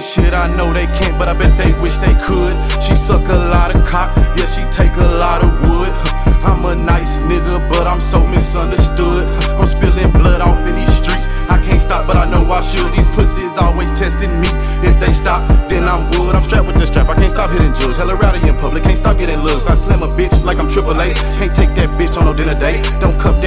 doing shit I know they can't, but I bet they wish they could. She suck a lot of cock, yeah, she take a lot of wood. I'm a nice nigga, but I'm so misunderstood. I'm spilling blood off in these streets. I can't stop, but I know I should. These pussies always testing me. If they stop, then I'm wood. I'm strapped with the strap. I can't stop hitting jugs. Hella rowdy in public. Can't stop getting looks. I slam a bitch like I'm Triple A. Can't take that bitch on no dinner date. Don't cuff